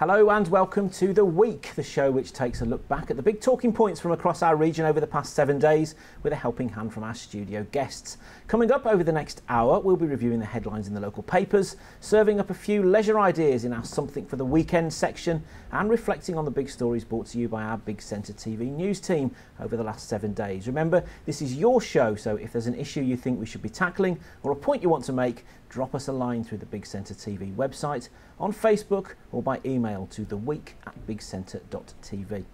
Hello and welcome to The Week, the show which takes a look back at the big talking points from across our region over the past seven days with a helping hand from our studio guests. Coming up over the next hour, we'll be reviewing the headlines in the local papers, serving up a few leisure ideas in our Something for the Weekend section, and reflecting on the big stories brought to you by our Big Centre TV news team over the last seven days. Remember, this is your show, so if there's an issue you think we should be tackling or a point you want to make, drop us a line through the Big Centre TV website, on Facebook, or by email to theweek at bigcentre.tv.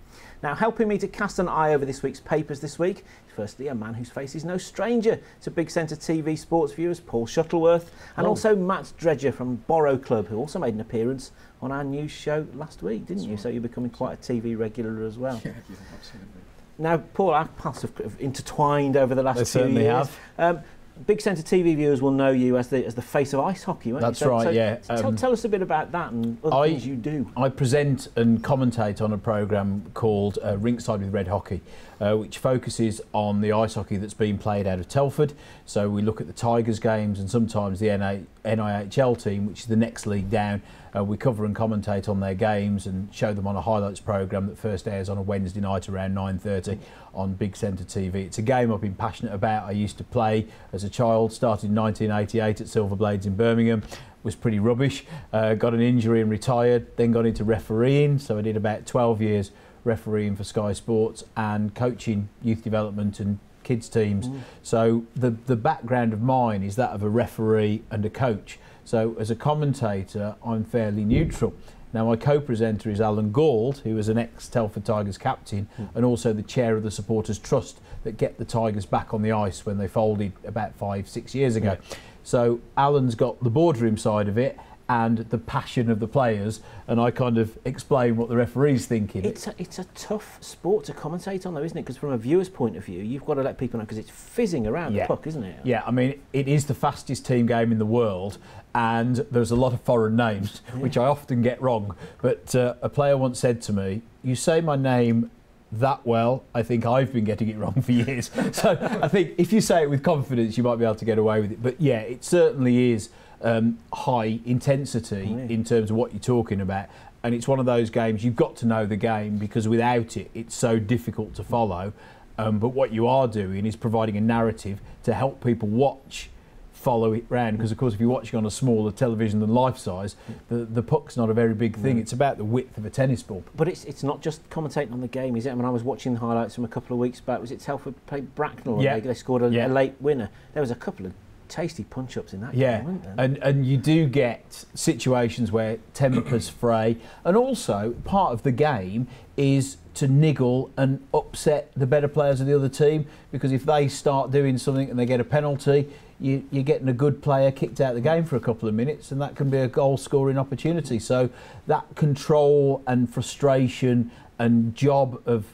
Now, helping me to cast an eye over this week's papers this week, firstly, a man whose face is no stranger to Big Centre TV sports viewers, Paul Shuttleworth, and Oh. also Matt Dredger from Borrow Club, who also made an appearance on our news show last week, didn't That's you? right. So you're becoming quite a TV regular as well. Yeah, yeah, absolutely. Now, Paul, our paths have, have intertwined over the last They few certainly years. have. Um, Big Centre TV viewers will know you as the as the face of ice hockey, won't That's you? So- right, so yeah. tell, Um, tell us a bit about that and other I- things you do. I present and commentate on a programme called uh, Rinkside with Red Hockey, uh, which focuses on the ice hockey that's being played out of Telford. So we look at the Tigers games and sometimes the NIHL team, which is the next league down. Uh, we cover and commentate on their games and show them on a highlights programme that first airs on a Wednesday night around 9.30 on Big Centre TV. It's a game I've been passionate about. I used to play as a child, started in 1988 at Silver Blades in Birmingham was pretty rubbish. Uh, got an injury and retired. Then got into refereeing. So I did about 12 years refereeing for Sky Sports and coaching youth development and kids teams. Mm. So the the background of mine is that of a referee and a coach. So as a commentator, I'm fairly neutral. Now my co-presenter is Alan Gauld, who is an ex-Telford Tigers captain mm. and also the chair of the Supporters Trust that get the Tigers back on the ice when they folded about five, six years ago. So Alan's got the boardroom side of it and the passion of the players, and I kind of explain what the referee's thinking. It's a, it's a tough sport to commentate on, though, isn't it? Because from a viewer's point of view, you've got to let people know because it's fizzing around Yeah. the puck, isn't it? Yeah, I mean, it is the fastest team game in the world, and there's a lot of foreign names, which I often get wrong. But uh, a player once said to me, You say my name that well, I think I've been getting it wrong for years. so I think if you say it with confidence, you might be able to get away with it. But yeah, it certainly is um, high intensity Oh, yeah. in terms of what you're talking about. And it's one of those games you've got to know the game because without it, it's so difficult to follow. Um, but what you are doing is providing a narrative to help people watch, follow it round. Because of course, if you're watching on a smaller television than life size, the, the puck's not a very big thing. It's about the width of a tennis ball. But it's it's not just commentating on the game, is it? I mean, I was watching the highlights from a couple of weeks back. Was it Telford played Bracknell? Yeah. And they, they scored a, Yeah. a late winner. There was a couple of tasty punch-ups in that Yeah, game, and and you do get situations where tempers fray, and also part of the game is to niggle and upset the better players of the other team because if they start doing something and they get a penalty, you, you're getting a good player kicked out of the game for a couple of minutes, and that can be a goal scoring opportunity. So that control and frustration and job of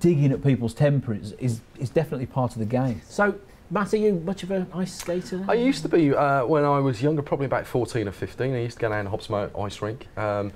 digging at people's tempers is, is definitely part of the game. so, Matt, are you much of an ice skater? I used to be uh, when I was younger, probably about 14 or 15. I used to go down to Hobs Moat ice rink. Um,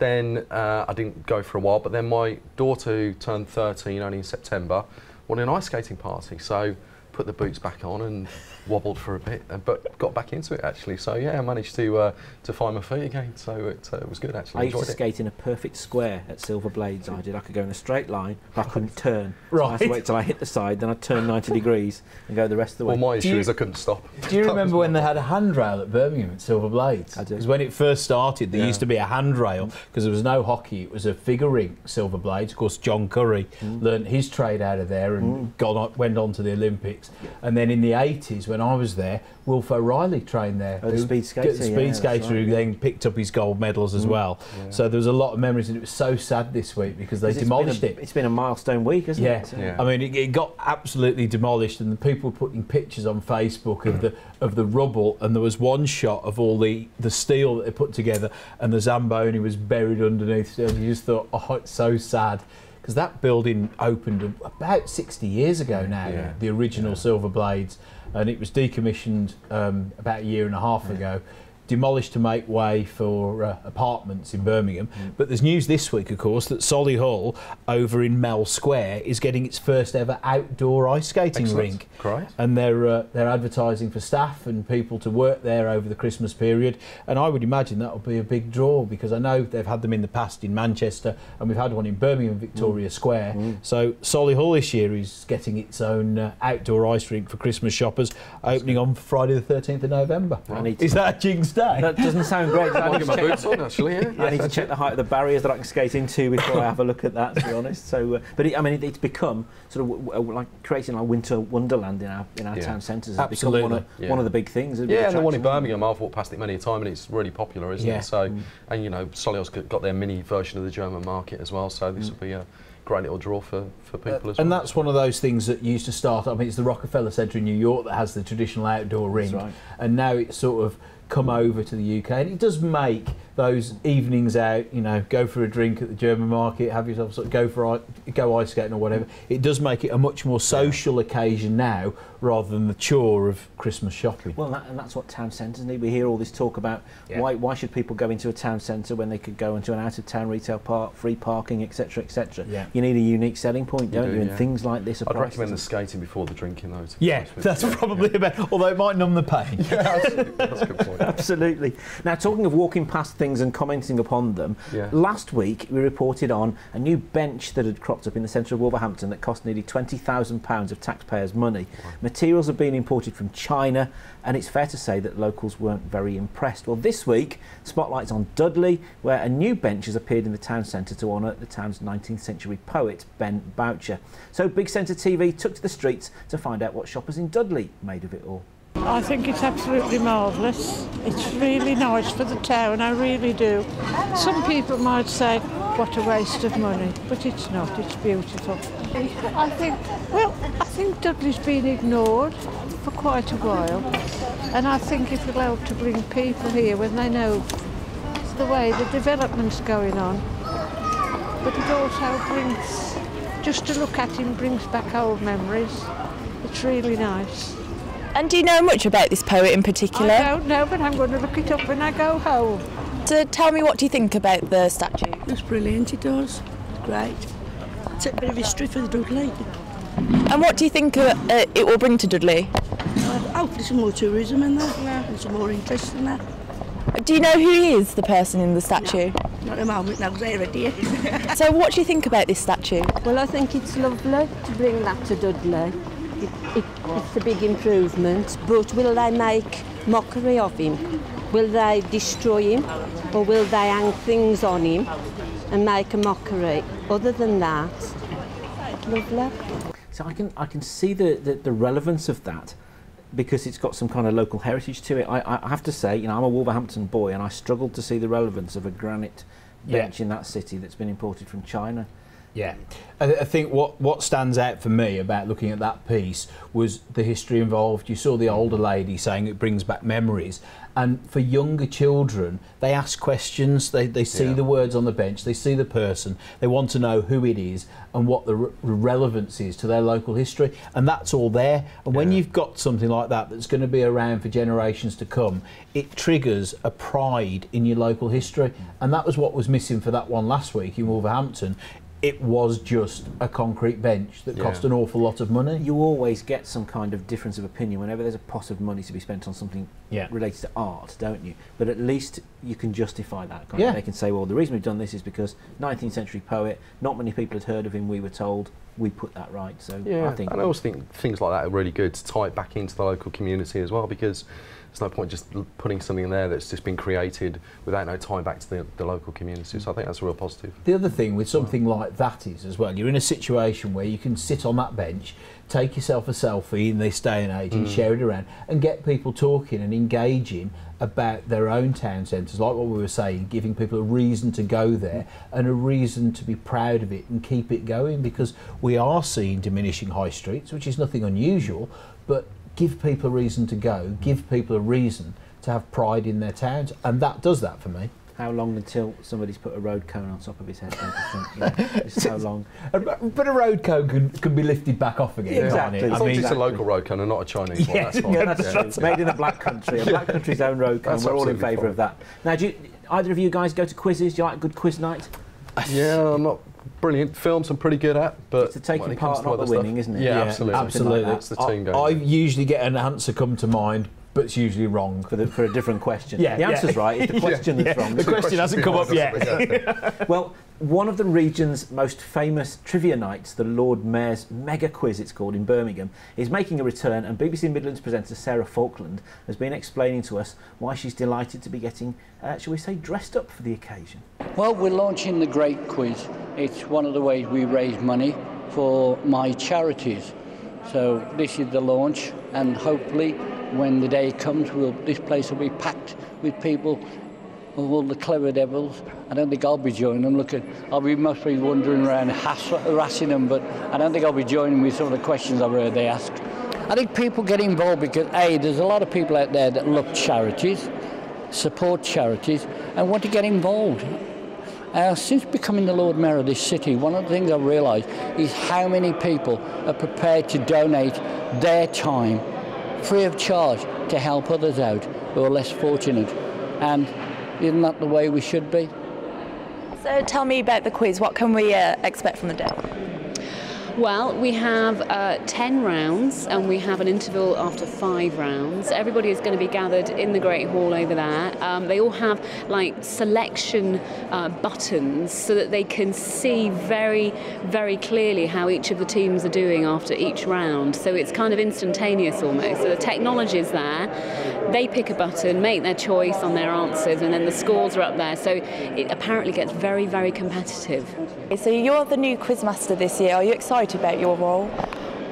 then uh, I didn't go for a while, but then my daughter, who turned 13 only in September, wanted an ice skating party. So put the boots back on and wobbled for a bit, uh, but got back into it actually. So yeah, I managed to uh, to find my feet again. So it, uh, was good actually. I used to Enjoyed it. skate in a perfect square at Silver Blades. I did. I could go in a straight line, but I couldn't turn. So I had to wait till I hit the side, then I'd turn 90 degrees and go the rest of the way. Well, my issue you- is I couldn't stop. Do you That remember when they had a handrail at Birmingham at Silver Blades? I do. Because when it first started, there Yeah. used to be a handrail because there was no hockey. It was a figure rink, Silver Blades. Of course, John Curry Mm. learnt his trade out of there and got on, went on to the Olympics. And then in the 80s, when I was there, Wilf O'Reilly trained there. Oh, the speed skater, The speed that's skater right, who then picked up his gold medals as mm. well. Yeah. So there was a lot of memories, and it was so sad this week because they demolished a, it. It's been a milestone week, hasn't Yeah. it? So- Yeah. I mean, it, it got absolutely demolished, and the people were putting pictures on Facebook of the of the rubble, and there was one shot of all the the steel that they put together, and the zamboni was buried underneath. And you just thought, oh, it's so sad. Because that building opened about 60 years ago now, Yeah. the original Yeah. Silver Blades, and it was decommissioned um, about a year and a half ago. Demolished to make way for uh, apartments in Birmingham. Mm. But there's news this week, of course, that Solihull over in Mel Square is getting its first ever outdoor ice skating Excellent. rink. Great. And they're uh, they're advertising for staff and people to work there over the Christmas period. And I would imagine that will be a big draw because I know they've had them in the past in Manchester and we've had one in Birmingham, Victoria Square. So Solihull this year is getting its own uh, outdoor ice rink for Christmas shoppers, opening on Friday the 13th of November. To- Is that jinx day? That doesn't sound great. I I'll need, to my check, boots on, actually, yeah. I need to check the height of the barriers that I can skate into before I have a look at that. To be honest, so uh, but it, I mean, it, it's become sort of w- w- like creating like winter wonderland in our in our Yeah. town centres. It's become one of, Absolutely. Yeah. one of the big things. of Yeah, and the one in. Birmingham, I've walked past it many a time, and it's really popular, isn't Yeah. it? So, mm. and you know, Solihull's got got their mini version of the German market as well. So this mm. will be a great little draw for, for uh, people as well. And that's one of those things that used to start. I mean, it's the Rockefeller Centre in New York that has the traditional outdoor ring, right. and now it's sort of come over to the UK, and it does make those evenings out. You know, go for a drink at the German market, have yourself sort of go for go ice skating or whatever. It does make it a much more social occasion now rather than the chore of Christmas shopping. Well, that, and that's what town centres need. We hear all this talk about Yeah. why why should people go into a town centre when they could go into an out of town retail park, free parking, etc., etc. Yeah. You need a unique selling point, don't you? do, And yeah. things like this are I'd priced recommend the skating before the drinking, though. yeah, that's probably a bit. Although it might numb the pain. Yeah, absolutely. that's a good point. Absolutely. Now, talking of walking past things and commenting upon them, Yeah. last week we reported on a new bench that had cropped up in the centre of Wolverhampton that cost nearly £20,000 of taxpayers' money. Materials have been imported from China, and it's fair to say that locals weren't very impressed. Well, this week, spotlight's on Dudley, where a new bench has appeared in the town centre to honour the town's 19th century poet, Ben Boucher. So, Big Centre TV took to the streets to find out what shoppers in Dudley made of it all. I think it's absolutely marvellous. It's really nice for the town, I really do. Some people might say, what a waste of money, but it's not, it's beautiful. I think, well, I think Dudley's been ignored for quite a while, and I think it will help to bring people here when they know the way the development's going on. But it also brings, just to look at him brings back old memories. It's really nice. And do you know much about this poet in particular? I don't know, but I'm going to look it up when I go home. So tell me, what do you think about the statue? It's brilliant, it does. Great. It's a bit of history for the Dudley. And what do you think uh, uh, it will bring to Dudley? Hopefully some more tourism in there. And some more interest in that. Do you know who is the person in the statue? Not at the moment, now, because they're ready. So what do you think about this statue? Well, I think it's lovely to bring that to Dudley. It, it, it's a big improvement, but will they make mockery of him? Will they destroy him? Or will they hang things on him and make a mockery? Other than that, lovely. So I can I can see the, the, the relevance of that because it's got some kind of local heritage to it. I, I have to say, you know, I'm a Wolverhampton boy and I struggled to see the relevance of a granite Yeah. bench in that city that's been imported from China. Yeah, I, I think what what stands out for me about looking at that piece was the history involved. You saw the older lady saying it brings back memories, and for younger children, they ask questions. They they see Yeah. the words on the bench, they see the person, they want to know who it is and what the re- relevance is to their local history, and that's all there. And when Yeah. you've got something like that that's going to be around for generations to come, it triggers a pride in your local history, and that was what was missing for that one last week in Wolverhampton it was just a concrete bench that cost an awful lot of money. You always get some kind of difference of opinion whenever there's a pot of money to be spent on something Yeah. related to art, don't you? But at least you can justify that. Kind Yeah. of. They can say, well, the reason we've done this is because 19th century poet, not many people had heard of him, we were told, we put that right. So Yeah, I think and I always think things like that are really good to tie it back into the local community as well because there's no point just l- putting something in there that's just been created without no tie back to the, the local community. So I think that's a real positive. The other thing with something like that is as well, you're in a situation where you can sit on that bench, take yourself a selfie in this day and age and mm. share it around and get people talking and engaging about their own town centres, like what we were saying, giving people a reason to go there and a reason to be proud of it and keep it going because we are seeing diminishing high streets, which is nothing unusual, but give people a reason to go, mm-hmm. give people a reason to have pride in their towns, and that does that for me. How long until somebody's put a road cone on top of his head? don't think? You it's so long. But a road cone can, can be lifted back off again, Exactly. can't it? I long mean, it's a local road cone and not a Chinese one, Yeah, that's fine. Yeah, that's true. Made in a black country, a black country's own road cone. That's We're all in favour fine. of that. Now, do you, either of you guys go to quizzes? Do you like a good quiz night? Yeah, I'm not brilliant. Films I'm pretty good at, but It's the taking when it part, not the other stuff- winning, isn't it? Yeah, Yeah, absolutely. absolutely. That's the team I, game. I usually get an answer come to mind, but it's usually wrong. For, the, for a different question. Yeah, the yeah. answer's right. It's the question that's Yeah, wrong. the question hasn't come up yet. Well, one of the region's most famous trivia nights, the Lord Mayor's Mega Quiz, it's called in Birmingham, is making a return, and BBC Midlands presenter Sarah Falkland has been explaining to us why she's delighted to be getting, uh, shall we say, dressed up for the occasion. Well, we're launching the Great Quiz. It's one of the ways we raise money for my charities. So this is the launch, and hopefully, when the day comes, we'll, this place will be packed with people, all the clever devils. I don't think I'll be joining them. Look I'll be must be wandering around harassing them, but I don't think I'll be joining with some of the questions I've heard they ask. I think people get involved because a there's a lot of people out there that love charities, support charities, and want to get involved. Uh, since becoming the Lord Mayor of this city, one of the things I've realised is how many people are prepared to donate their time free of charge to help others out who are less fortunate. And isn't that the way we should be? So tell me about the quiz. What can we uh, expect from the day? Well, we have uh, 10 rounds and we have an interval after five rounds. Everybody is going to be gathered in the Great Hall over there. Um, they all have like selection uh, buttons so that they can see very, very clearly how each of the teams are doing after each round. So it's kind of instantaneous almost. So the technology is there. They pick a button, make their choice on their answers, and then the scores are up there. So it apparently gets very, very competitive. So you're the new quizmaster this year. Are you excited about your role?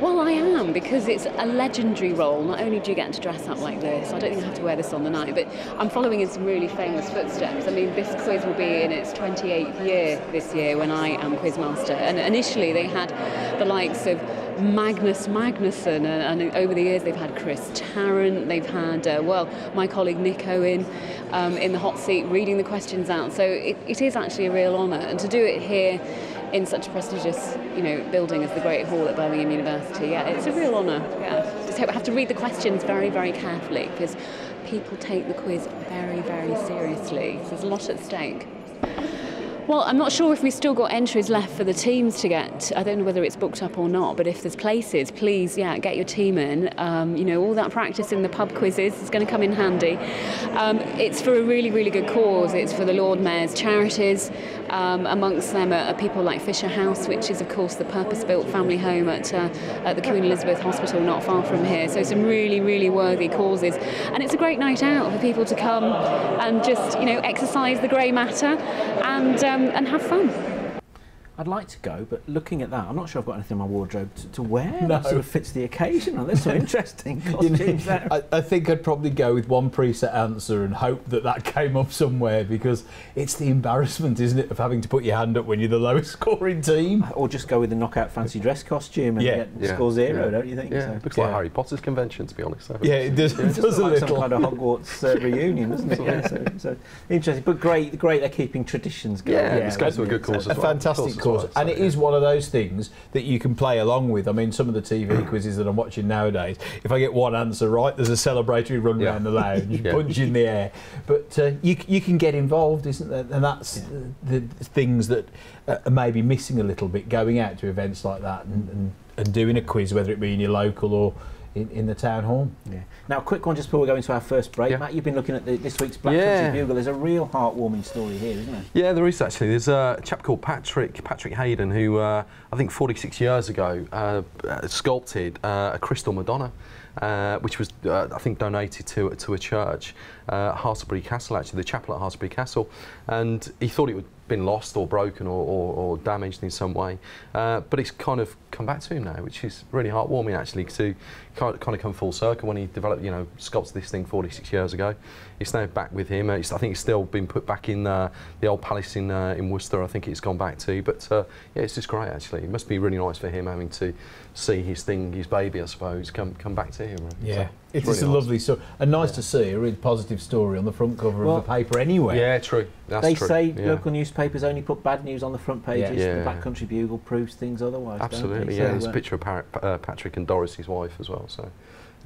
Well, I am because it's a legendary role. Not only do you get to dress up like this, I don't think I have to wear this on the night, but I'm following in some really famous footsteps. I mean, this quiz will be in its 28th year this year when I am quizmaster. And initially, they had the likes of Magnus Magnusson, and, and over the years they've had Chris Tarrant, they've had, uh, well, my colleague Nick Owen um, in the hot seat reading the questions out. So it, it is actually a real honour, and to do it here in such a prestigious, you know, building as the Great Hall at Birmingham University, yeah, it's a real honour. Yeah, just hope I have to read the questions very, very carefully because people take the quiz very, very seriously. There's a lot at stake. Well, I'm not sure if we've still got entries left for the teams to get. I don't know whether it's booked up or not, but if there's places, please, yeah, get your team in. Um, you know, all that practice in the pub quizzes is going to come in handy. Um, it's for a really, really good cause. It's for the Lord Mayor's charities. Um, amongst them are, are people like Fisher House, which is, of course, the purpose-built family home at, uh, at the Queen Elizabeth Hospital, not far from here. So some really, really worthy causes, and it's a great night out for people to come and just, you know, exercise the grey matter and um, and have fun. I'd like to go, but looking at that, I'm not sure I've got anything in my wardrobe to, to wear No. that sort of fits the occasion. Oh, there's some interesting You know, costumes there. I, I think I'd probably go with one preset answer and hope that that came up somewhere because it's the embarrassment, isn't it, of having to put your hand up when you're the lowest scoring team. Or just go with the knockout fancy dress costume and Yeah. get Yeah. score zero, Yeah. don't you think? Yeah, So- looks like Yeah. Harry Potter's convention, to be honest. so- Yeah, it does, It it does does a look like some kind of Hogwarts uh, reunion, doesn't it? Yeah, so, so interesting, but great, great. They're keeping traditions going. Yeah, Yeah, it's going to a good cause a as well. fantastic as course, and it yeah. is one of those things that you can play along with. I mean, some of the TV quizzes that I'm watching nowadays, if I get one answer right, there's a celebratory run Yeah. around the lounge, Yeah. punch in the air. But uh, you you can get involved, isn't there? And that's uh, the things that uh, are maybe missing a little bit going out to events like that and, and, and doing a quiz, whether it be in your local or in, in the town hall. Yeah. Now, a quick one just before we go into our first break. Yeah. Matt, you've been looking at the, this week's Black Yeah. Country Bugle. There's a real heartwarming story here, isn't there? Yeah, there is actually. There's a chap called Patrick Patrick Hayden who uh, I think 46 years ago uh, uh, sculpted uh, a crystal Madonna, uh, which was uh, I think donated to to a church, uh, Hartlebury Castle actually, the chapel at Hartlebury Castle, and he thought it would been lost or broken or, or, or damaged in some way, uh, but it's kind of come back to him now, which is really heartwarming actually to kind of come full circle when he developed, you know, sculpted this thing 46 years ago. It's now back with him. Uh, It's, I think it's still been put back in uh, the old palace in uh, in Worcester. I think it's gone back to, but uh, yeah, it's just great actually. It must be really nice for him having to see his thing, his baby, I suppose, come come back to him. Yeah, So it's, really a nice. lovely story, and nice to see a really positive story on the front cover Well, of the paper. Anyway, Yeah, true. That's they true. say yeah. local newspapers only put bad news on the front pages. Yeah. The Black Country Bugle proves things otherwise. don't they? Absolutely, So, yeah. There's uh, a picture of Par- uh, Patrick and Doris, his wife, as well. So,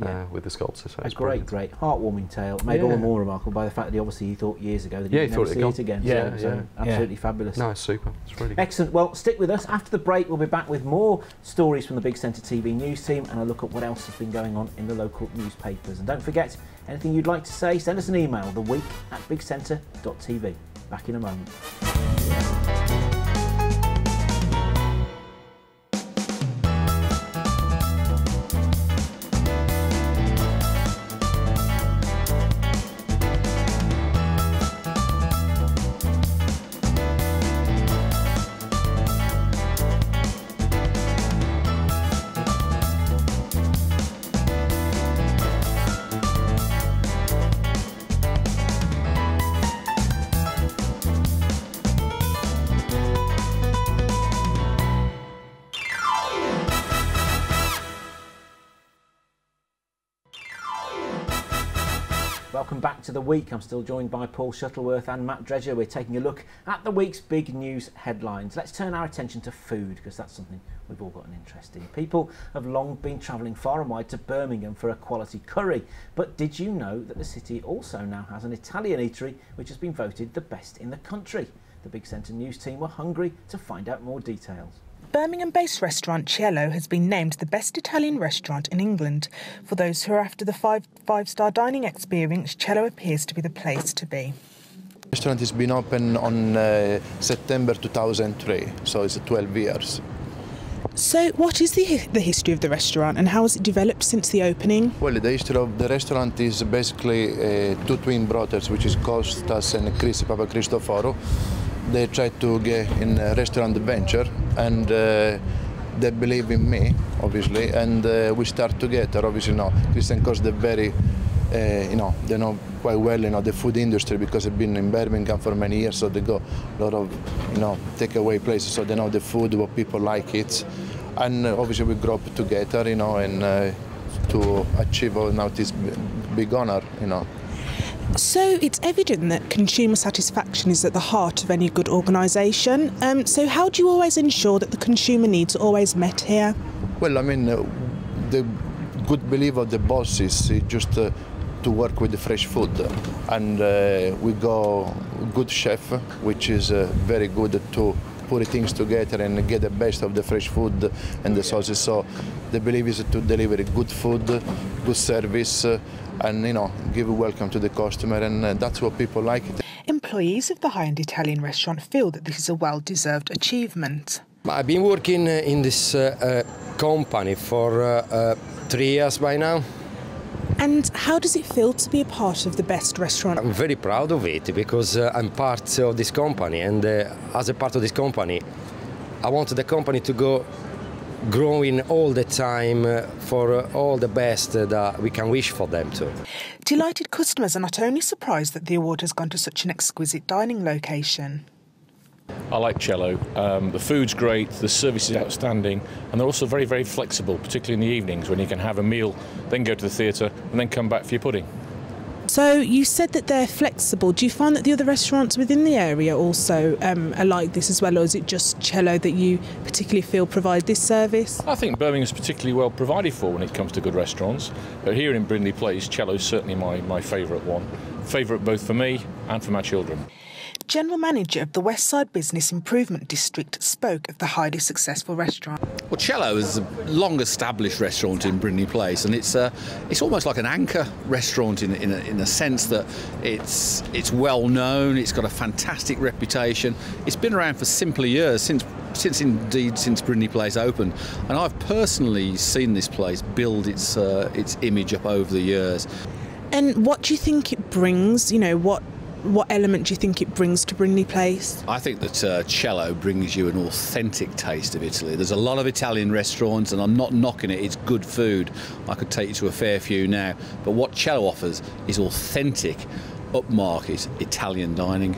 Yeah. uh, with the sculptor. So A great, brilliant. great, heartwarming tale, made all the more remarkable by the fact that he obviously he thought years ago that Yeah, he'd he never thought it'd see gone. it again. Yeah, so, yeah. absolutely fabulous. No, it's super. It's really good. Excellent. Well, stick with us. After the break, we'll be back with more stories from the Big Centre TV news team and a look at what else has been going on in the local newspapers. And don't forget, anything you'd like to say, send us an email, the week at bigcentre.tv. Back in a moment. Week. I'm still joined by Paul Shuttleworth and Matt Dredger. We're taking a look at the week's big news headlines. Let's turn our attention to food because that's something we've all got an interest in. People have long been travelling far and wide to Birmingham for a quality curry. But did you know that the city also now has an Italian eatery which has been voted the best in the country? The Big Centre News team were hungry to find out more details. Birmingham based restaurant Cielo has been named the best Italian restaurant in England. For those who are after the five, five star dining experience, Cielo appears to be the place to be. The restaurant has been open on uh, September 2003, so it's 12 years. So, what is the, the history of the restaurant and how has it developed since the opening? Well, the history of the restaurant is basically uh, two twin brothers, which is Costas and Chris Papacristoforo. They tried to get in a restaurant venture and uh, they believe in me, obviously, and uh, we start together. Obviously, no, Chris and Cos, they're very, uh, you know, they know quite well, you know, the food industry because they've been in Birmingham for many years, so they go a lot of, you know, takeaway places, so they know the food, what people like it, and uh, obviously we grow up together, you know, and uh, to achieve all now this big honor, you know. So, it's evident that consumer satisfaction is at the heart of any good organisation. Um, so, how do you always ensure that the consumer needs are always met here? Well, I mean, uh, the good belief of the boss is uh, just uh, to work with the fresh food, and uh, we go good chef, which is uh, very good to put things together and get the best of the fresh food and the sauces. So the belief is to deliver good food, good service, uh, and you know, give a welcome to the customer, and uh, that's what people like. Employees of the high end Italian restaurant feel that this is a well deserved achievement. I've been working uh, in this uh, uh, company for uh, uh, three years by now. And how does it feel to be a part of the best restaurant? I'm very proud of it because uh, I'm part of this company, and uh, as a part of this company, I want the company to go growing all the time uh, for uh, all the best that we can wish for them to. Delighted customers are not only surprised that the award has gone to such an exquisite dining location. I like Cielo. Um, the food's great, the service is outstanding, and they're also very, very flexible, particularly in the evenings when you can have a meal, then go to the theatre, and then come back for your pudding. So you said that they're flexible. Do you find that the other restaurants within the area also um, are like this as well, or is it just Cielo that you particularly feel provide this service? I think Birmingham's particularly well provided for when it comes to good restaurants. But here in Brindley Place, Cielo's certainly my, my favourite one. Favourite both for me and for my children. General Manager of the Westside Business Improvement District spoke of the highly successful restaurant. Well, Cielo is a long-established restaurant in Brindley Place, and it's uh, it's almost like an anchor restaurant in in a, in a sense that it's it's well known. It's got a fantastic reputation. It's been around for simply years since since indeed since Brindley Place opened, and I've personally seen this place build its uh, its image up over the years. And what do you think it brings? You know, what what element do you think it brings to Brindley Place? I think that uh, Cielo brings you an authentic taste of Italy. There's a lot of Italian restaurants, and I'm not knocking it. It's good food. I could take you to a fair few now. But what Cielo offers is authentic, upmarket Italian dining.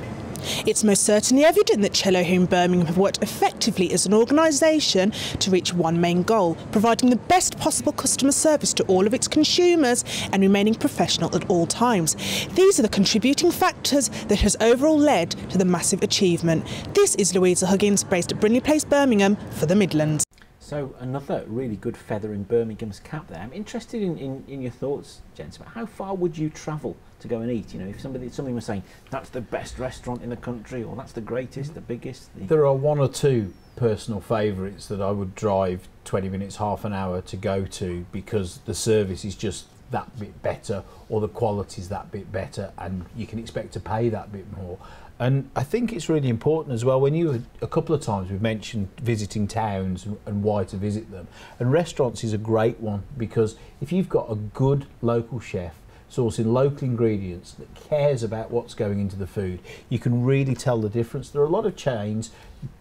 It's most certainly evident that Cielo here in Birmingham have worked effectively as an organisation to reach one main goal, providing the best possible customer service to all of its consumers and remaining professional at all times. These are the contributing factors that has overall led to the massive achievement. This is Louisa Huggins, based at Brindley Place, Birmingham, for the Midlands. So another really good feather in Birmingham's cap there. I'm interested in, in, in your thoughts, gents, about how far would you travel to go and eat? You know, if somebody somebody was saying that's the best restaurant in the country or that's the greatest, the biggest. The There are one or two personal favourites that I would drive 20 minutes, half an hour to go to because the service is just that bit better or the quality is that bit better and you can expect to pay that bit more. And I think it's really important as well when you, a couple of times we've mentioned visiting towns and- why to visit them. And restaurants is a great one because if you've got a good local chef sourcing local ingredients that cares about what's going into the food, you can really tell the difference. There are a lot of chains,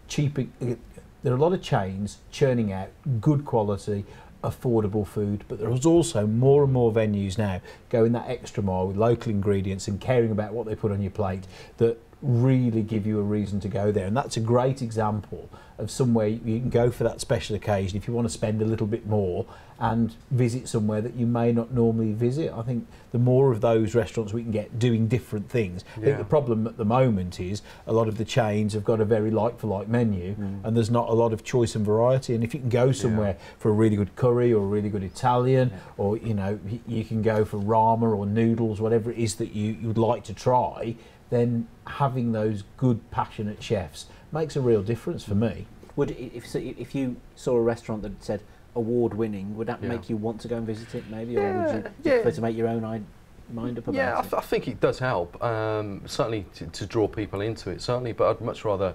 cheap. There are a lot of chains churning out good quality, affordable food, but there's also more and more venues now going that extra mile with local ingredients and caring about what they put on your plate that really give you a reason to go there. And that's a great example of somewhere you can go for that special occasion if you want to spend a little bit more and visit somewhere that you may not normally visit. I think the more of those restaurants we can get doing different things. I think the problem at the moment is a lot of the chains have got a very like for like menu mm. and there's not a lot of choice and variety and if you can go somewhere for a really good curry or a really good Italian or you know you can go for ramen or noodles whatever it is that you you would like to try then having those good passionate chefs makes a real difference for me. Would if if you saw a restaurant that said award winning, would that Yeah. make you want to go and visit it maybe, or Yeah, would you yeah. prefer to make your own i- mind up about Yeah, I, it? th- I think it does help. Um, certainly to, to draw people into it. Certainly, but I'd much rather,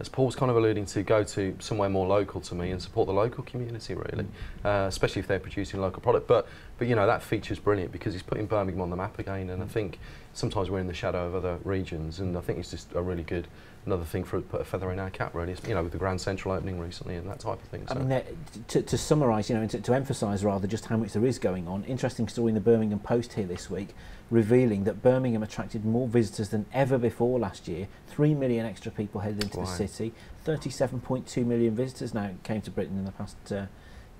as Paul's kind of alluding to, go to somewhere more local to me and support the local community really, uh, especially if they're producing local product. But but you know that feature's brilliant because it's putting Birmingham on the map again. And I think sometimes we're in the shadow of other regions, and I think it's just a really good. Another thing for put a feather in our cap, really, you know, with the Grand Central opening recently and that type of thing. I so. mean, there- to, to summarise, you know, and to, to emphasise rather just how much there is going on. Interesting story in the Birmingham Post here this week, revealing that Birmingham attracted more visitors than ever before last year. Three million extra people headed into Wow. the city. Thirty-seven point two million visitors now came to Britain in the past. Uh,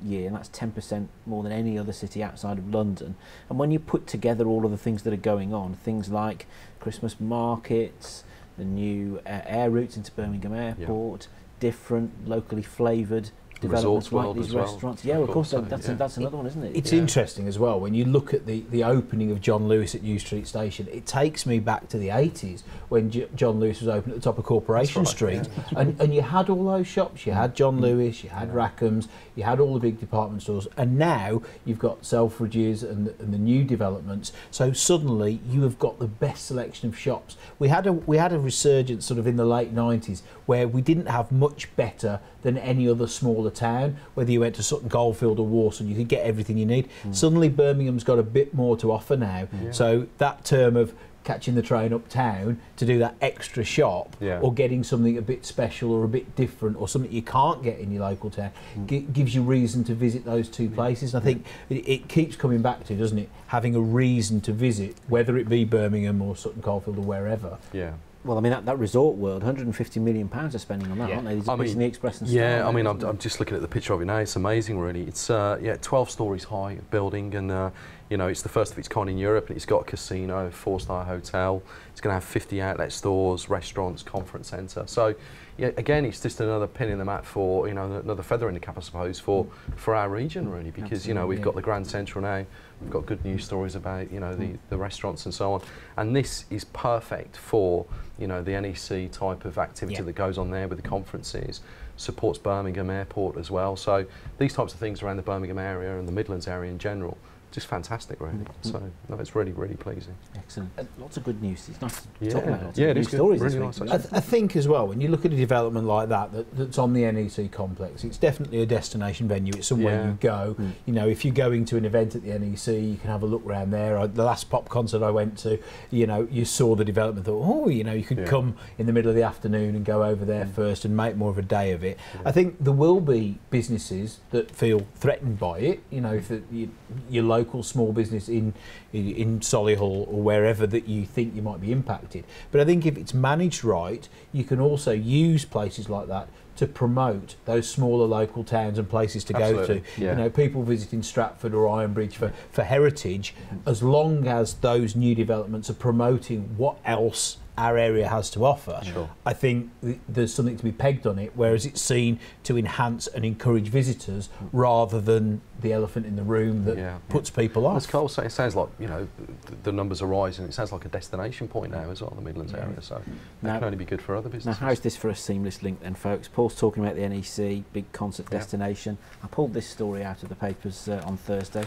year and that's 10% more than any other city outside of London. And when you put together all of the things that are going on things like Christmas markets the new uh, air routes into Birmingham Airport different locally flavoured developments Resorts like World these as well, restaurants yeah of of course course, so, that's, yeah. that's another one isn't it It's Yeah. interesting as well when you look at the, the opening of John Lewis at New Street Station. It takes me back to the 80s when J- John Lewis was open at the top of Corporation right, Street, and, and you had all those shops. You had John mm. Lewis, you had Rackham's, you had all the big department stores, and now you've got Selfridges and, the- and the new developments. So suddenly you have got the best selection of shops. We had a we had a resurgence sort of in the late 90s where we didn't have much better than any other smaller town. Whether you went to Sutton Coldfield or Walsall, you could get everything you need. Mm. Suddenly Birmingham's got a bit more to offer now. Yeah. So that term of catching the train uptown to do that extra shop Yeah. or getting something a bit special or a bit different or something you can't get in your local town mm. gi- gives you reason to visit those two places. And I think it, it keeps coming back to, doesn't it, having a reason to visit, whether it be Birmingham or Sutton Coldfield or wherever. Yeah. Well I mean that, that resort world 150 million pounds are spending on that Yeah. aren't they I mean, Disney Express and yeah, Star I mean, I'm, I'm just looking at the picture of it now. It's amazing, really. It's uh, yeah, 12 stories high building, and uh, you know, it's the first of its kind in Europe. And it's got a casino, four-star hotel. It's going to have 50 outlet stores, restaurants, conference centre. So, yeah, again, it's just another pin in the map for you know another feather in the cap, I suppose, for for our region, really, because you know we've Absolutely, got the Grand Central now. We've got good news stories about you know the, hmm. the restaurants and so on, and this is perfect for you know the NEC type of activity Yeah. that goes on there with the conferences. Supports Birmingham Airport as well. So these types of things around the Birmingham area and the Midlands area in general, just fantastic, really. So no, it's really really pleasing. excellent Uh, lots of good news it's nice to Yeah. talk about lots Yeah, of it good is news good. stories Really this nice, I, th- I think as well, when you look at a development like that, that that's on the NEC complex, it's definitely a destination venue. It's somewhere Yeah. you go. Mm. You know, if you're going to an event at the NEC, you can have a look around there. I, the last pop concert I went to, you know, you saw the development. Thought, oh, you know, you could Yeah. come in the middle of the afternoon and go over there first and make more of a day of it. I think there will be businesses that feel threatened by it. You know, if the, you, your local small business in, in in Solihull or wherever that you think you might be impacted. But I think if it's managed right, you can also use places like that to promote those smaller local towns and places to Absolutely, go to. yeah. You know, people visiting Stratford or Ironbridge for, for heritage, as long as those new developments are promoting what else our area has to offer, Sure. I think th- there's something to be pegged on it, whereas it's seen to enhance and encourage visitors rather than the elephant in the room that Yeah. puts people off. As Cole said, it sounds like you know the, the numbers are rising. It sounds like a destination point now as well, the Midlands area. So that Now- can only be good for other businesses. Now, how's this for a seamless link then, folks? Paul's talking about the NEC, big concert Yeah. destination. I pulled this story out of the papers uh, on Thursday.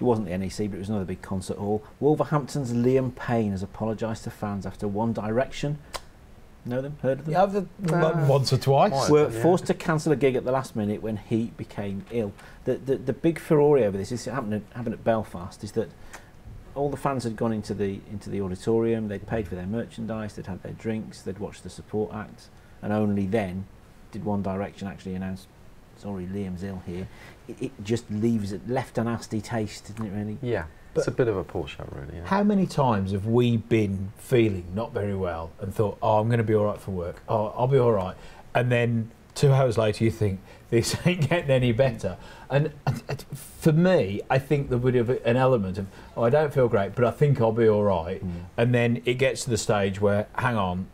It wasn't the NEC, but it was another big concert hall. Wolverhampton's Liam Payne has apologised to fans after One Direction. Know them? Heard of them? Yeah, I've, uh, once or twice. Were forced to cancel a gig at the last minute when he became ill. The, the, the big furore over this, this happened at, happened at Belfast, is that all the fans had gone into the into the auditorium, they'd paid for their merchandise, they'd had their drinks, they'd watched the support act, and only then did One Direction actually announce, "Sorry, Liam's ill here." It, it just leaves it left a nasty taste, didn't it? Really? Yeah, it's a bit of a poor show, really. Yeah. How many times have we been feeling not very well and thought, oh, I'm going to be all right for work. Oh, I'll be all right. And then two hours later, you think, this ain't getting any better. And, and- and for me, I think there would have an element of, oh, I don't feel great, but I think I'll be all right. Mm. And then it gets to the stage where, hang on, y-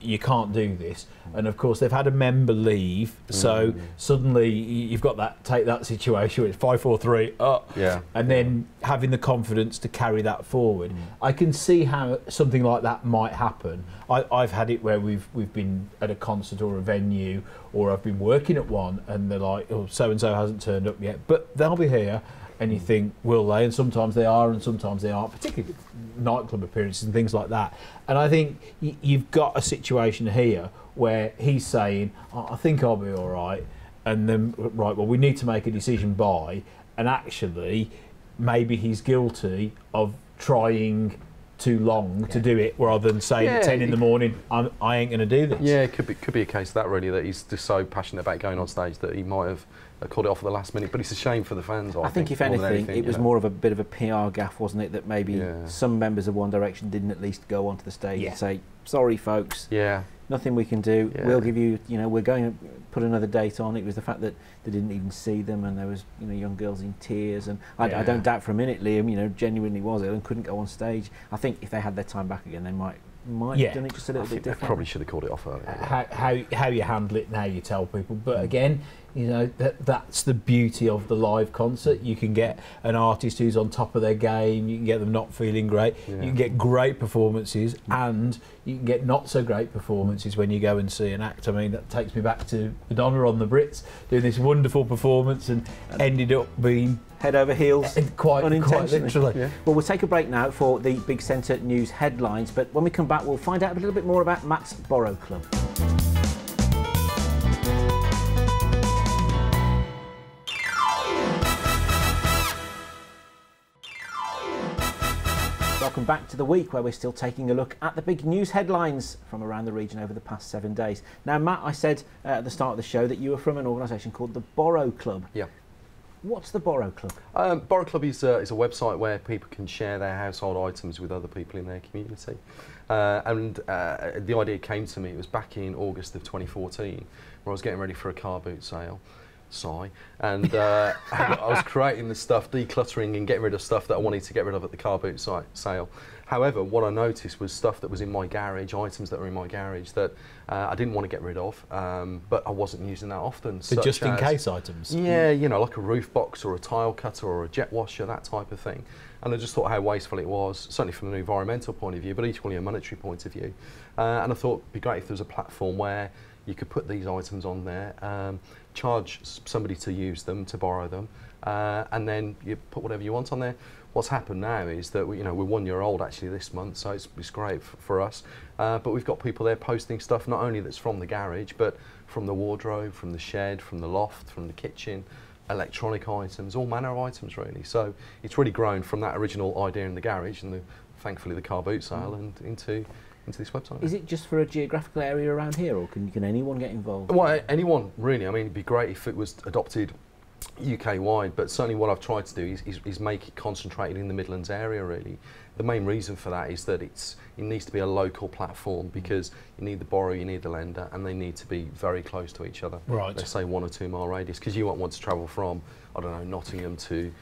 you can't do this. And of course, they've had a member leave, so mm. suddenly you've got that take that situation it's five, four, three, up, Yeah. and then having the confidence to carry that forward. Mm. I can see how something like that might happen. I, I've had it where we've we've been at a concert or a venue, or I've been working at one, and they're like, "Oh, so and so hasn't turned up yet," but they'll be here. And you think, will they? And sometimes they are, and sometimes they aren't, particularly nightclub appearances and things like that. And I think y- you've got a situation here where he's saying, "Oh, I think I'll be all right. And then, right, well, we need to make a decision by. And actually, maybe he's guilty of trying too long to do it rather than saying at 10 in the morning, I'm, I ain't going to do this. Yeah, it could be could be a case of that really that he's just so passionate about going on stage that he might have called it off at the last minute. But it's a shame for the fans. I, I think, if more than anything, it was know. more of a bit of a PR gaffe, wasn't it? That maybe Yeah. some members of One Direction didn't at least go onto the stage Yeah. and say, "Sorry, folks, Yeah, nothing we can do. Yeah. We'll give you, you know, we're going to put another date on." It was the fact that they didn't even see them, and there was, you know, young girls in tears, and I, I don't doubt for a minute Liam, you know, genuinely was ill and couldn't go on stage. I think if they had their time back again, they might might Yeah. have done it just a I little think bit they different. probably should have called it off earlier. yeah. how, how, how you handle it and how you tell people. But Mm. again, you know, that, that's the beauty of the live concert. You can get an artist who's on top of their game, you can get them not feeling great, Yeah. you can get great performances, and you can get not so great performances when you go and see an act. I mean, that takes me back to Madonna on the Brits doing this wonderful performance and ended up being Head over heels. Uh, quite, quite Unintentionally. literally. Yeah. Well, we'll take a break now for the Big Centre news headlines, but when we come back, we'll find out a little bit more about Matt's Borrow Club. Welcome back to the week where we're still taking a look at the big news headlines from around the region over the past seven days. Now, Matt, I said uh, at the start of the show that you were from an organisation called the Borrow Club. Yeah. What's the Borrow Club? Um, Borrow Club is a, is a website where people can share their household items with other people in their community. Uh, and uh, the idea came to me, it was back in August of 2014, where I was getting ready for a car boot sale. Sigh. And uh, I was creating the stuff, decluttering and getting rid of stuff that I wanted to get rid of at the car boot site sale. However, what I noticed was stuff that was in my garage, items that were in my garage that uh, I didn't want to get rid of, um, but I wasn't using that often. So such just in as- case items. yeah, you know, like a roof box or a tile cutter or a jet washer, that type of thing. And I just thought how wasteful it was, certainly from an environmental point of view, but equally a monetary point of view. Uh, and I thought it'd be great if there was a platform where you could put these items on there, um, charge somebody to use them, to borrow them, uh, and then you put whatever you want on there. What's happened now is that we, you know we're one year old actually this month, so it's, it's great for us. Uh, but we've got people there posting stuff not only that's from the garage, but from the wardrobe, from the shed, from the loft, from the kitchen, electronic items, all manner of items really. So it's really grown from that original idea in the garage and the, thankfully the car boot sale and into into this website. Is it just for a geographical area around here, or can, can anyone get involved? Well, anyone really. I mean, it'd be great if it was adopted UK wide, but certainly what I've tried to do is, is, is, make it concentrated in the Midlands area really. The main reason for that is that it's it needs to be a local platform because you need the borrower, you need the lender, and they need to be very close to each other. Right. Let's say one or two mile radius because you won't want to travel from I don't know Nottingham to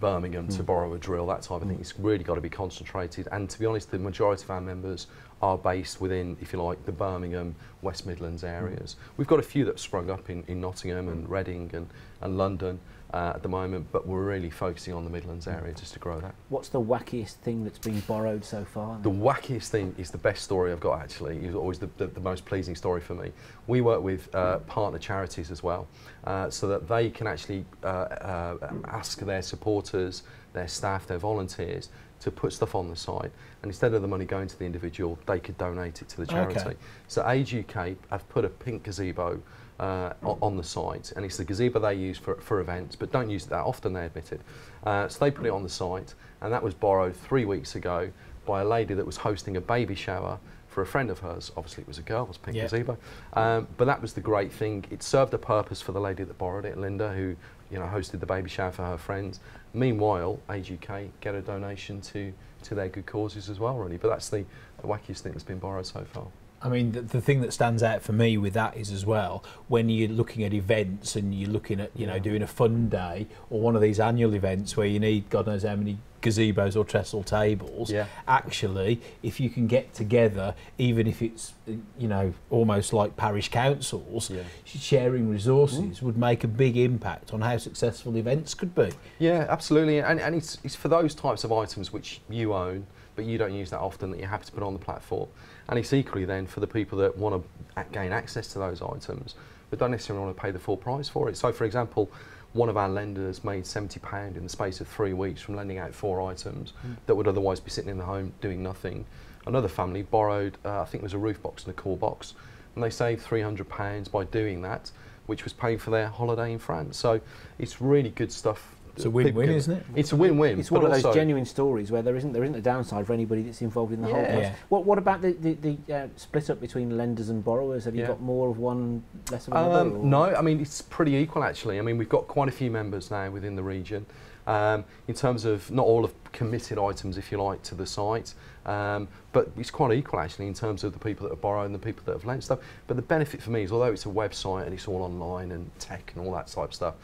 Birmingham mm. to borrow a drill, that type of mm. thing. It's really got to be concentrated. And to be honest, the majority of our members are based within, if you like, the Birmingham, West Midlands areas. Mm. We've got a few that sprung up in, in Nottingham and Reading and, and London uh, at the moment, but we're really focusing on the Midlands area just to grow that. What's the wackiest thing that's been borrowed so far? The wackiest thing is the best story I've got actually, is always the, the, the most pleasing story for me. We work with uh, partner charities as well, uh, so that they can actually uh, uh, ask their supporters, their staff, their volunteers to put stuff on the site and instead of the money going to the individual they could donate it to the charity. Okay. So Age UK have put a pink gazebo uh, on the site, and it's the gazebo they use for, for events, but don't use it that often, they admitted. Uh, so they put it on the site, and that was borrowed three weeks ago by a lady that was hosting a baby shower for a friend of hers. Obviously, it was a girl, it was Pink Gazebo. Um, but that was the great thing. It served a purpose for the lady that borrowed it, Linda, who you know hosted the baby shower for her friends. Meanwhile, Age UK get a donation to to their good causes as well, really. But that's the, the wackiest thing that's been borrowed so far. I mean, the, the, thing that stands out for me with that is as well when you're looking at events and you're looking at you know doing a fun day or one of these annual events where you need God knows how many gazebos or trestle tables. Yeah. Actually, if you can get together, even if it's you know almost like parish councils, yeah. sharing resources mm. would make a big impact on how successful events could be. Yeah, absolutely, and and it's it's for those types of items which you own but you don't use that often that you're happy to put on the platform. And it's equally then for the people that want to gain access to those items, but don't necessarily want to pay the full price for it. So, for example, one of our lenders made £70 in the space of three weeks from lending out four items mm. that would otherwise be sitting in the home doing nothing. Another family borrowed, uh, I think it was a roof box and a core box, and they saved £300 by doing that, which was paying for their holiday in France. So it's really good stuff it's a win-win, isn't it? It's a win-win. It's one of those genuine stories where there isn't there isn't a downside for anybody that's involved in the yeah. whole process. Yeah. What what about the the, the uh, split up between lenders and borrowers? Have you yeah. got more of one, less of another? Um, no, I mean it's pretty equal actually. I mean we've got quite a few members now within the region. Um, in terms of not all of committed items, if you like, to the site, um, but it's quite equal actually in terms of the people that have borrowed and the people that have lent stuff. But the benefit for me is, although it's a website and it's all online and tech and all that type of stuff,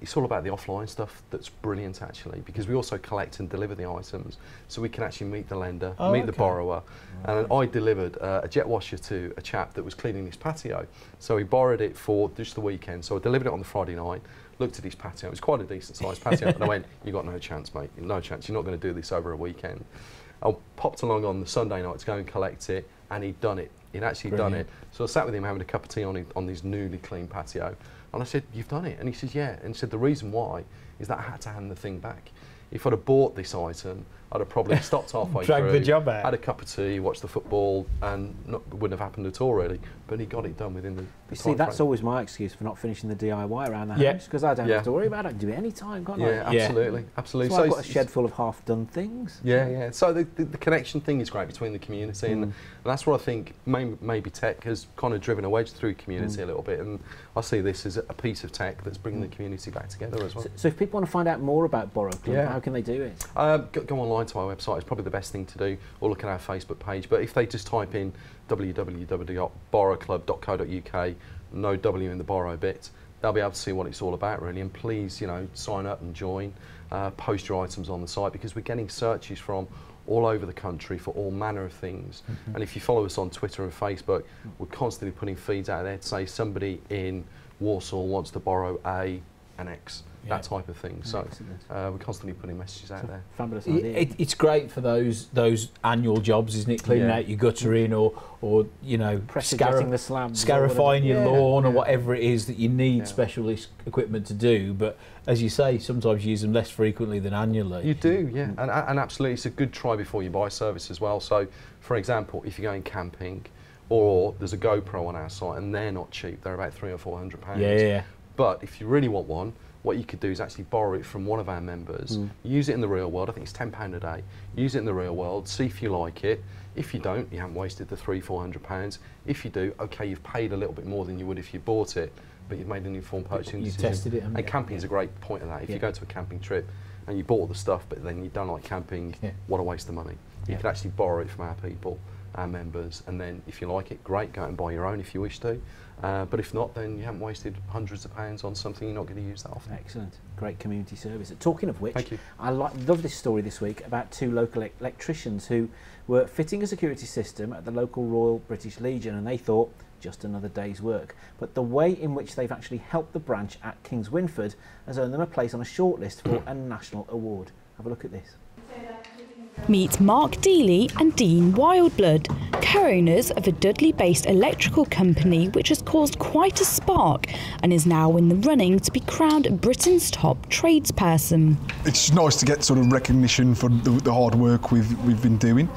it's all about the offline stuff that's brilliant actually because we also collect and deliver the items so we can actually meet the lender, oh, meet okay. the borrower. Right. And I delivered uh, a jet washer to a chap that was cleaning his patio. So he borrowed it for just the weekend. So I delivered it on the Friday night, looked at his patio. It was quite a decent sized patio. and I went, you got no chance, mate. No chance. You're not going to do this over a weekend. I popped along on the Sunday night to go and collect it and he'd done it. He'd actually Brilliant. done it. So I sat with him having a cup of tea on, his, on his newly clean patio. And I said, You've done it? And he says, Yeah. And he said, The reason why is that I had to hand the thing back. If I'd have bought this item, I'd have probably stopped halfway Dragged through, the job out. had a cup of tea, watched the football, and not, wouldn't have happened at all really. But he got it done within the. the you see, that's frame. always my excuse for not finishing the DIY around the yeah. house because I don't yeah. have to worry about it. I can do it any time, can't yeah, I? Absolutely, yeah, absolutely. So, I've got a shed full of half-done things. Yeah, yeah. So the, the, the, connection thing is great between the community, mm. and, and, that's what I think may, maybe tech has kind of driven a wedge through community mm. a little bit, and I see this as a piece of tech that's bringing mm. the community back together as well. So, so, if people want to find out more about Borrow Club, yeah. how can they do it? Uh, go, go online to our website. It's probably the best thing to do, or look at our Facebook page. But if they just type in www.borrowclub.co.uk, no W in the borrow bit, they'll be able to see what it's all about really. And please, you know, sign up and join, uh, post your items on the site because we're getting searches from all over the country for all manner of things. Mm -hmm. And if you follow us on Twitter and Facebook, we're constantly putting feeds out there to say somebody in Walsall wants to borrow A and X yeah. that type of thing. So uh, we're constantly putting messages out there. Fabulous idea. It, it's great for those those annual jobs, isn't it? Cleaning yeah. out your guttering or or you know scarif- the slabs scarifying your yeah. lawn or whatever it is that you need specialist equipment to do. But as you say, sometimes you use them less frequently than annually. You do, yeah, and, and absolutely, it's a good try before you buy service as well. So, for example, if you're going camping. Or there's a GoPro on our site, and they're not cheap. They're about three or four hundred pounds. Yeah, yeah. But if you really want one, what you could do is actually borrow it from one of our members, mm. use it in the real world. I think it's £10 a day. Use it in the real world, see if you like it. If you don't, you haven't wasted the three, four hundred pounds. If you do, okay, you've paid a little bit more than you would if you bought it. but you've made an informed purchasing You've decision. tested it, And you? camping is a great point of that. If Yeah. you go to a camping trip and you bought all the stuff, but then you don't like camping, Yeah. what a waste of money. You Yeah. could actually borrow it from our people, our members, and then if you like it, great, go and buy your own if you wish to. Uh, but if not, then you haven't wasted hundreds of pounds on something you're not going to use that often. Excellent. Great community service. Talking of which, Thank you. I like, love this story this week about two local ec- electricians who were fitting a security system at the local Royal British Legion and they thought just another day's work. But the way in which they've actually helped the branch at Kingswinford has earned them a place on a shortlist for a national award. Have a look at this. Meet Mark Deely and Dean Wildblood, co-owners of a Dudley-based electrical company which has caused quite a spark and is now in the running to be crowned Britain's top tradesperson. it's nice to get sort of recognition for the, the hard work we've we've been doing.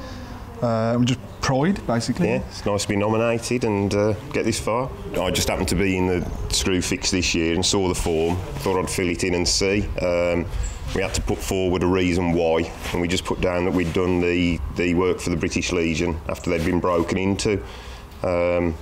Uh, and just pride, basically. Yeah, it's nice to be nominated and uh, get this far. I just happened to be in the Screwfix this year and saw the form, thought I'd fill it in and see. Um, we had to put forward a reason why, and we just put down that we'd done the, the work for the British Legion after they'd been broken into. Um,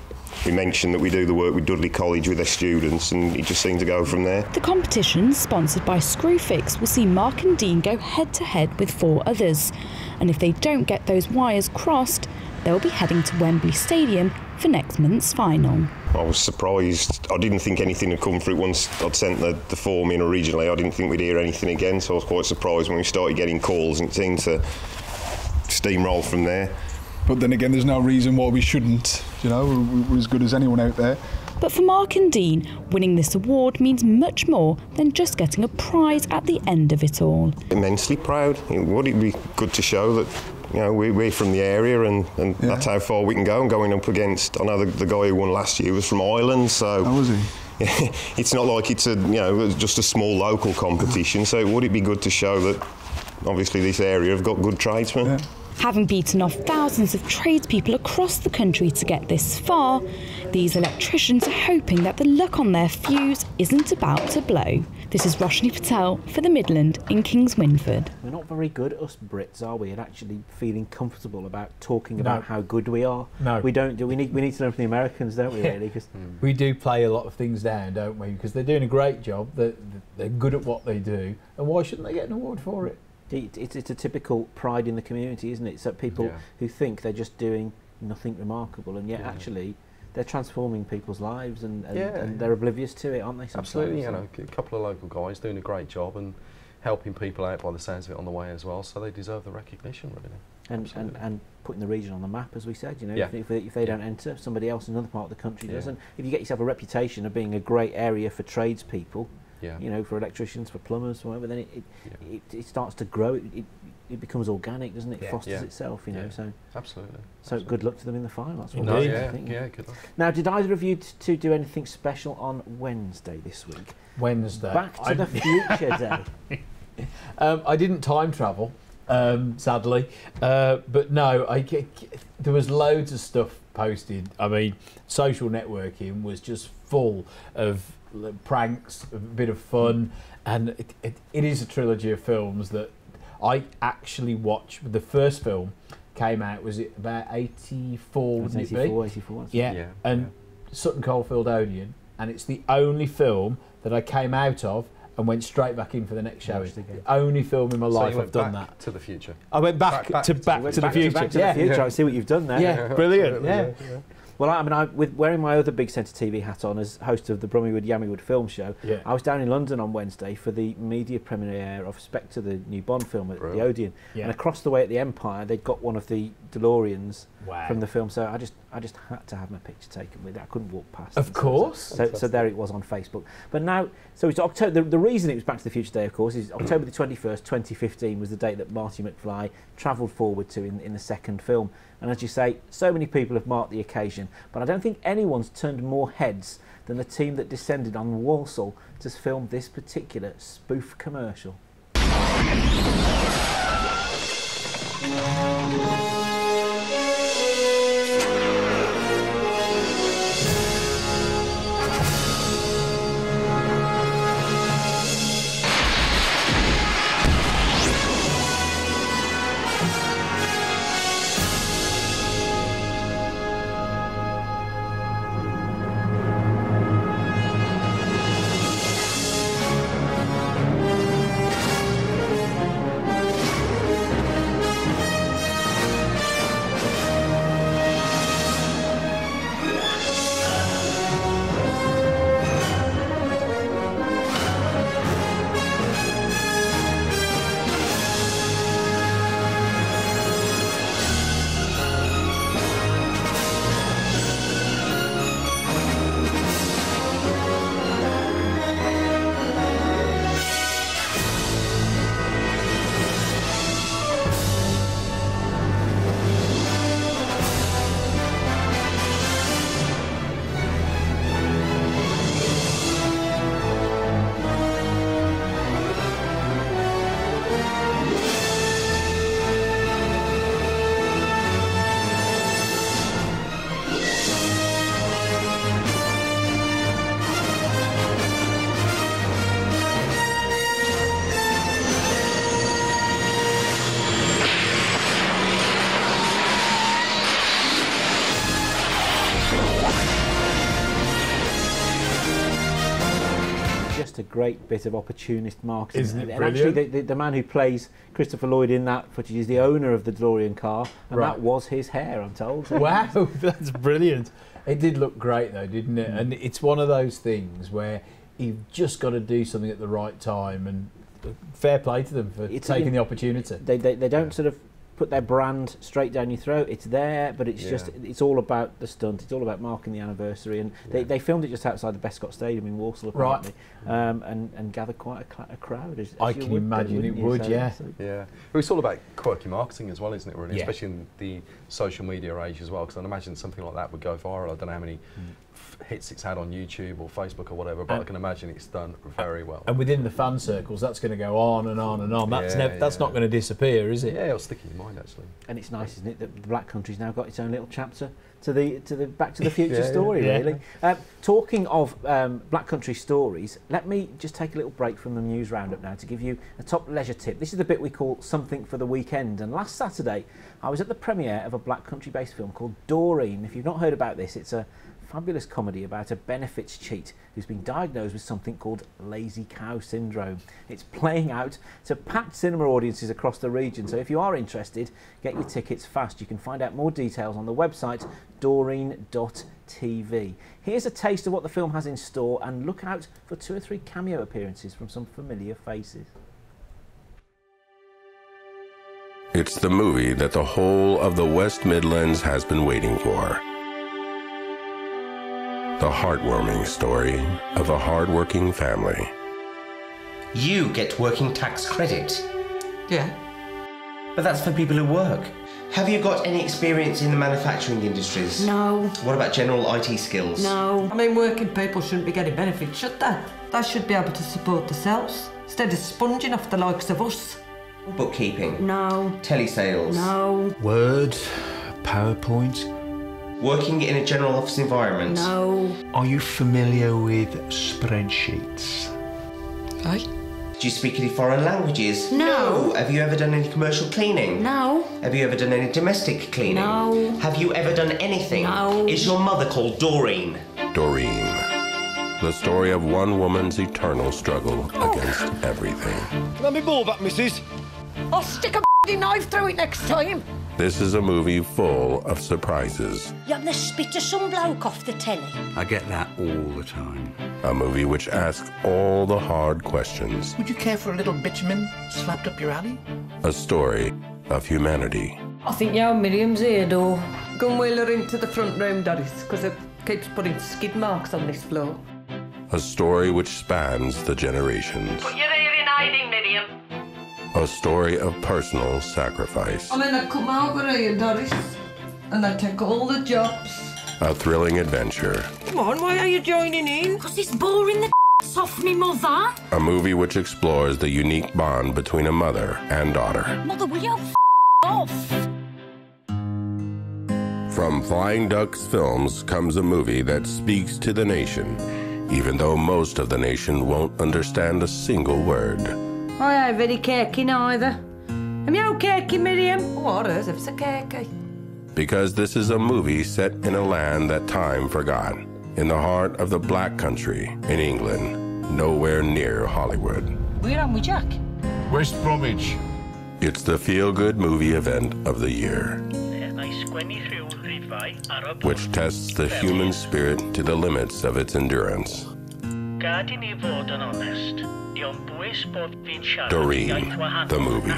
we mentioned that we do the work with Dudley College with their students, and it just seemed to go from there. The competition, sponsored by Screwfix, will see Mark and Dean go head to head with four others. And if they don't get those wires crossed, they'll be heading to Wembley Stadium for next month's final. I was surprised. I didn't think anything had come through once I'd sent the, the form in originally. I didn't think we'd hear anything again, so I was quite surprised when we started getting calls and it seemed to steamroll from there. But then again, there's no reason why we shouldn't. You know, we're, we're as good as anyone out there. But for Mark and Dean, winning this award means much more than just getting a prize at the end of it all. Immensely proud. Would it be good to show that you know we, we're from the area and, and that's how far we can go? And going up against, I know the, the guy who won last year was from Ireland, so. How was he? it's not like it's a you know just a small local competition. So would it be good to show that obviously this area have got good tradesmen? Having beaten off thousands of tradespeople across the country to get this far, these electricians are hoping that the luck on their fuse isn't about to blow. This is Roshni Patel for the Midland in Kingswinford. We're not very good, us Brits, are we, at actually feeling comfortable about talking No. about how good we are? No. We don't do. We need, we need to learn from the Americans, don't we, Yeah. really? 'Cause hmm. We do play a lot of things down, don't we? Because they're doing a great job. They're, they're good at what they do, and why shouldn't they get an award for it? It, it's, it's a typical pride in the community, isn't it? So people Yeah. who think they're just doing nothing remarkable, and yet Yeah. actually they're transforming people's lives, and, and, Yeah. and they're oblivious to it, aren't they? sometimes? Absolutely, you know, a couple of local guys doing a great job and helping people out by the sounds of it on the way as well, so they deserve the recognition, really. and, and, Absolutely. and putting the region on the map, as we said, you know, Yeah. if, if, they, if they don't enter, somebody else in another part of the country does. Yeah. And if you get yourself a reputation of being a great area for tradespeople, Yeah. you know, for electricians, for plumbers, whatever, then it, it, it, it starts to grow. It, it, it becomes organic, doesn't it? Yeah. Fosters Yeah. itself, you know. Yeah. So Absolutely. So good luck to them in the final. That's what No, we yeah, think. yeah, good luck. Now, did either of you t- two do anything special on Wednesday this week? Wednesday. Back to I- the future day. Um, I didn't time travel, um, sadly, uh, but no, I, g- g- there was loads of stuff posted. I mean, social networking was just full of pranks, a bit of fun, and it, it, it is a trilogy of films that I actually watched. The first film came out was it about eighty four? Was Wouldn't it 84, be? 84, that's Yeah, right. Yeah, and Sutton Coldfield Odeon, and it's the only film that I came out of and went straight back in for the next showing. Watched again. The only film in my So life you I've done back that. to the future. I went back, Back- back to to- back, Went to, the back future. Back to yeah. the future. I see what you've done there. Yeah, brilliant. Yeah. Well, I, mean, I, with wearing my other big centre TV hat on as host of the Brummywood Yammywood Film Show, Yeah. I was down in London on Wednesday for the media premiere of Spectre, the new Bond film at the Odeon. Yeah. And across the way at the Empire, they'd got one of the DeLoreans Wow. from the film. So I just, I just had to have my picture taken with it. I couldn't walk past. Of. So- course. So, so there it was on Facebook. But now, so it's October. The, the reason it was Back to the Future Day, of course, is October the twenty first, twenty fifteen, was the date that Marty McFly travelled forward to in, in the second film. And as you say, so many people have marked the occasion, but I don't think anyone's turned more heads than the team that descended on Walsall to film this particular spoof commercial. Great bit of opportunist marketing. Isn't it and actually, the, the, the man who plays Christopher Lloyd in that footage is the owner of the DeLorean car, and Right. that was his hair, I'm told. Wow, that's brilliant. It did look great though, didn't it? Mm. And it's one of those things where you've just got to do something at the right time, and fair play to them for It's- taking the opportunity. They, they, they don't sort of put their brand straight down your throat. It's there, but it's Yeah. just it's all about the stunt. It's all about marking the anniversary, and they, they filmed it just outside the Bescot Stadium in Walsall, Right. apparently, um, and and gathered quite a, cla- a crowd. As, as I you can would do, imagine wouldn't it you? would, So- yeah. so- Yeah, well, it's all about quirky marketing as well, isn't it? Really, Yeah. especially in the social media age as well. Because I'd imagine something like that would go viral. I don't know how many f- hits it's had on YouTube or Facebook or whatever, but I can imagine it's done very well. And within the fan circles, that's going to go on and on and on. That's Yeah, nev- that's yeah. not going to disappear, is it? Yeah, it'll stick in your mind actually. And it's nice, isn't it, that the Black Country's now got its own little chapter to the to the Back to the Future Yeah, yeah. story, Yeah. really. Um, talking of um, Black Country stories, let me just take a little break from the news roundup now to give you a top leisure tip. This is the bit we call something for the weekend. And last Saturday, I was at the premiere of a Black Country-based film called Doreen. If you've not heard about this, it's a fabulous comedy about a benefits cheat who's been diagnosed with something called lazy cow syndrome. It's playing out to packed cinema audiences across the region. So if you are interested, get your tickets fast. You can find out more details on the website doreen.tv. Here's a taste of what the film has in store and look out for two or three cameo appearances from some familiar faces. It's the movie that the whole of the West Midlands has been waiting for. The heartwarming story of a hardworking family. You get working tax credit. Yeah. But that's for people who work. Have you got any experience in the manufacturing industries? No. What about general IT skills? No. I mean, working people shouldn't be getting benefits, should they? They should be able to support themselves instead of sponging off the likes of us. Bookkeeping? No. Telesales? No. Word, PowerPoint. Working in a general office environment? No. Are you familiar with spreadsheets? Aye. Do you speak any foreign languages? No. Have you ever done any commercial cleaning? No. Have you ever done any domestic cleaning? No. Have you ever done anything? No. Is your mother called Doreen? Doreen. The story of one woman's eternal struggle against everything. Let me be ball back, missus? I'll stick a knife through it next time. This is a movie full of surprises. You have the spit of some bloke off the telly. I get that all the time. A movie which asks all the hard questions. Would you care for a little bitumen slapped up your alley? A story of humanity. I think your Miriam's here, though. Go and wheel her into the front room, Doris, because it keeps putting skid marks on this floor. A story which spans the generations. You're here in hiding, Miriam. A story of personal sacrifice. Oh, I mean, I come over here, Doris, and I take all the jobs. A thrilling adventure. Come on, why are you joining in? Because it's boring the off me mother. A movie which explores the unique bond between a mother and daughter. Mother, will you f- off? From Flying Ducks Films comes a movie that speaks to the nation, even though most of the nation won't understand a single word. Oh, I ain't very cakey neither. Am you cakey, Miriam? I is, if it's a cakey. Because this is a movie set in a land that time forgot, in the heart of the black country in England, nowhere near Hollywood. Where am we, Jack? West Bromwich. It's the feel good movie event of the year, which tests the human spirit to the limits of its endurance. Gad i ni fod yn onest, diolch bwys bod fi'n siarad Doreen, the movie.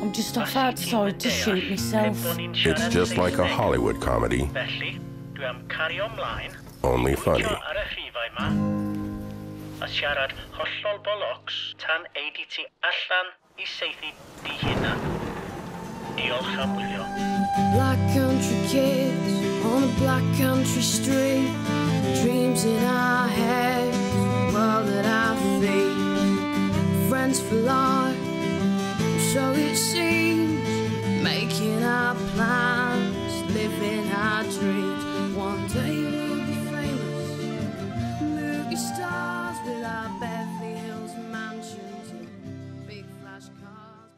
I'm just off outside to shoot myself. It's just like a Hollywood comedy, Felly, dwi am cario ymlaen, only funny. tio ar y rhifau yma, a siarad hollol bolocs tan ei di ti allan i seithi di hunan. Diolch am wylio. Black country kids on a black country street. Dreams in our heads, world at our feet. Friends for life, so it seems. Making our plans, living our dreams. One day we'll be famous. Movie stars with our Beverly Hills mansions and big flash cars.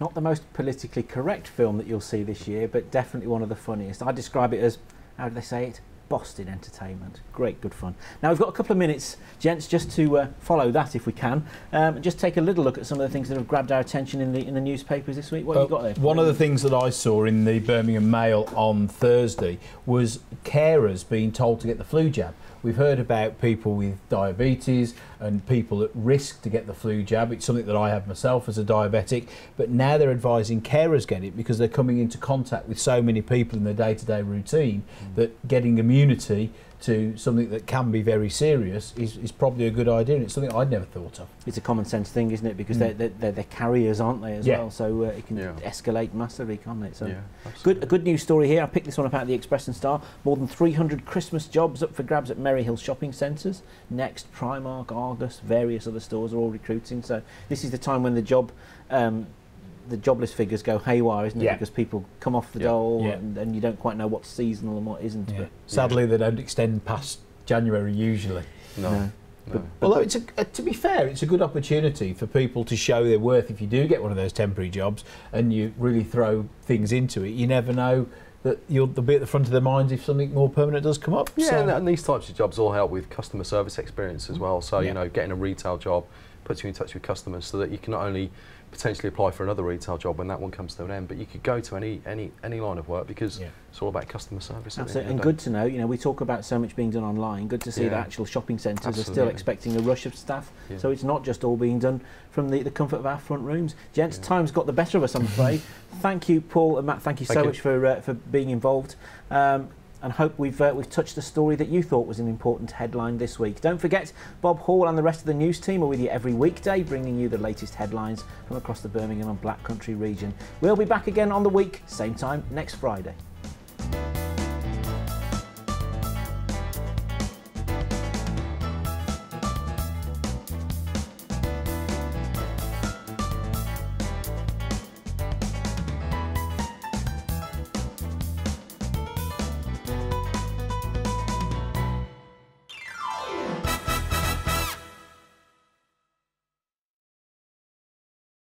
Not the most politically correct film that you'll see this year, but definitely one of the funniest. I describe it as, how do they say it? Boston Entertainment. Great, good fun. Now we've got a couple of minutes, gents, just to uh, follow that if we can. Um, just take a little look at some of the things that have grabbed our attention in the in the newspapers this week. What have you got there? One of the things that I saw in the Birmingham Mail on Thursday was carers being told to get the flu jab. We've heard about people with diabetes and people at risk to get the flu jab. It's something that I have myself as a diabetic, but now they're advising carers get it because they're coming into contact with so many people in their day-to-day routine mm. that getting immunity to something that can be very serious is, is probably a good idea and it's something I'd never thought of. It's a common sense thing, isn't it? Because Mm. they're, they're, they're, they're carriers, aren't they, as Yeah. well? So uh, it can Yeah. escalate massively, can't it? So Yeah, good, a good news story here. I picked this one up out of the Express and Star. More than 300 Christmas jobs up for grabs at Merry Hill shopping centres. Next, Primark, Argos, various other stores are all recruiting. So this is the time when the job. Um, the jobless figures go haywire, isn't it? Yeah. Because people come off the Yeah. dole Yeah. And, and you don't quite know what's seasonal and what isn't. Yeah. But Sadly, they don't extend past January usually. No. No. But, although it's a, uh, to be fair, it's a good opportunity for people to show their worth. If you do get one of those temporary jobs and you really throw things into it, you never know that you'll they'll be at the front of their minds if something more permanent does come up. Yeah, So- and, and these types of jobs all help with customer service experience as well. So, Yeah. you know, getting a retail job puts you in touch with customers so that you can not only potentially apply for another retail job when that one comes to an end, but you could go to any any any line of work because it's all about customer service. Absolutely, and good to know. You know, we talk about so much being done online. Good to see Yeah. that actual shopping centres are still expecting a rush of staff. Yeah. So it's not just all being done from the, the comfort of our front rooms. Gents, time's got the better of us, I'm afraid. thank you, Paul and Matt. Thank you Thank so you. much for uh, for being involved. Um, and hope we've uh, we've touched the story that you thought was an important headline this week. Don't forget, Bob Hall and the rest of the news team are with you every weekday, bringing you the latest headlines from across the Birmingham and Black Country region. We'll be back again on the week, same time next Friday.